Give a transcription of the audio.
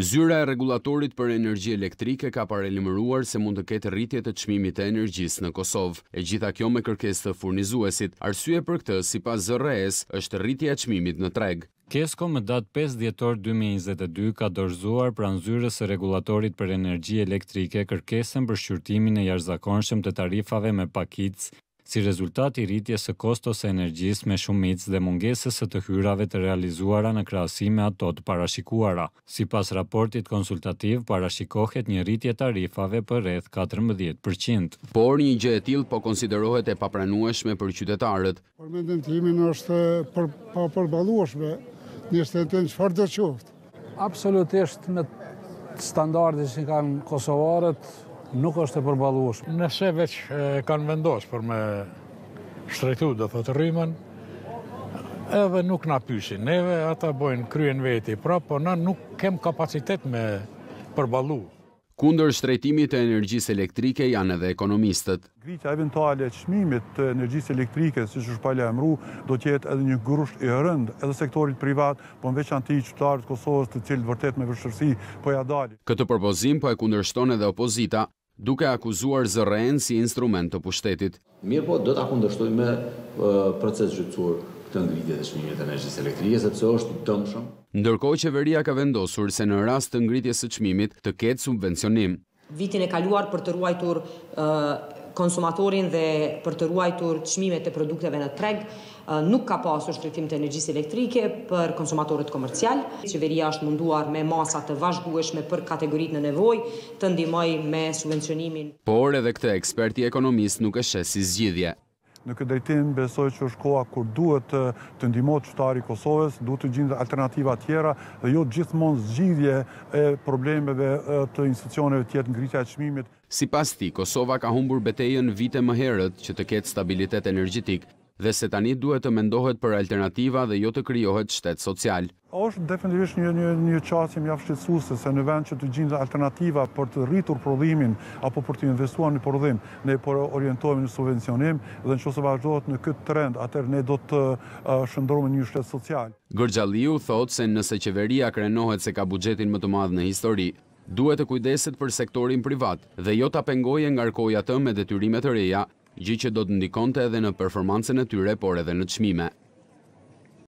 Zyra e Rregullatorit për Energji Elektrike ka paralajmëruar se mund të ketë rritje të çmimit të energjisë në Kosovë, e gjitha kjo me kërkesë të furnizuesit. Arsye për këtë, sipas ZRRE-s, është rritja e çmimit në treg. KESCO më datë pesë dhjetor dy mijë e njëzet e dy ka dorëzuar pranë Zyrës së Rregullatorit për Energji Elektrike kërkesën për shqyrtimin e jashtëzakonshëm të tarifave me pakicë Si rezultat i rritjes së kostos së energjisë me shumicë dhe mungesës së të hyrave të realizuara në krahasim me ato të parashikuara, sipas raportit konsultativ parashikohet një rritje tarifave për rreth katërmbëdhjetë për qind. Por një gjë e tillë po konsiderohet e papranueshme për qytetarët. Për mendimin tim është e papërballueshme, një shtrenjtim çfarëdo qoftë. Absolutisht me standardet që kanë kosovarët nuk është e përballueshme. Nëse veç e kanë vendosë për me shtrejtu do të thotë rrymën, edhe nuk na pysin neve. Ata bojnë kryen veti, pra po na nuk kem kapacitet me përballu. Kundër shtrejtimit të energjisë elektrike janë edhe ekonomistët. Ngritja eventuale e çmimit të energjisë elektrike, siç është paralajmëruar, do të jetë edhe një grusht i rëndë edhe sektorit privat, por më veçanti qytetarëve të Kosovës, të cilët vërtet me vështirësi po ia dalin. Këtë propozim po e kundërshton edhe opozita, duke e akuzuar ZRRE-në si instrument të pushtetit. Mirëpo, do ta kundërshtojmë me proces gjyqësor këtë ngritje të çmimit të energjisë elektrike, sepse është e dëmshme. Ndërkohë qeveria ka vendosur se në rast të ngritjes së çmimit të ketë subvencionim. Vitin e kaluar për të ruajtur konsumatorin dhe për të ruajtur çmimet e produkteve në treg. Nuk ka pasur shtrejtim të energjisë elektrike për konsumatorët komercialë. Qeveria është munduar me masa të vazhdueshme për kategoritë në nevojë të ndihmojë me subvencionimin. Por edhe këtë eksperti i ekonomisë nuk e sheh si zgjidhje. Në këtë drejtim besoj që është koha kur duhet të ndihmohet qytetari i Kosovës, duhet të gjinden alternativa tjera dhe jo gjithmonë zgjidhje e problemeve të institucioneve të jetë ngritja e çmimit. Sipas tij, Kosova ka humbur betejën vite më herët që të ketë stabilitet energjetik, dhe se tani duhet të mendohet për alternativa dhe jo të krijohet shtet social. Është definitivisht një një një qasje mjaft shqetësuese se në vend që të gjinden alternativa për të rritur prodhimin apo për të investuar në prodhim, ne po orientohemi në subvencionim dhe në qoftë se vazhdohet në këtë trend atëherë ne do të shndërrohemi në një shtet social. Gërxhalliu thotë se nëse qeveria krenohet se ka buxhetin më të madh në histori, duhet të kujdeset për sektorin privat dhe jo ta pengojë e ngarkojë atë me detyrime të reja Gjë që do të ndikonte edhe në performancën e tyre por edhe në çmime.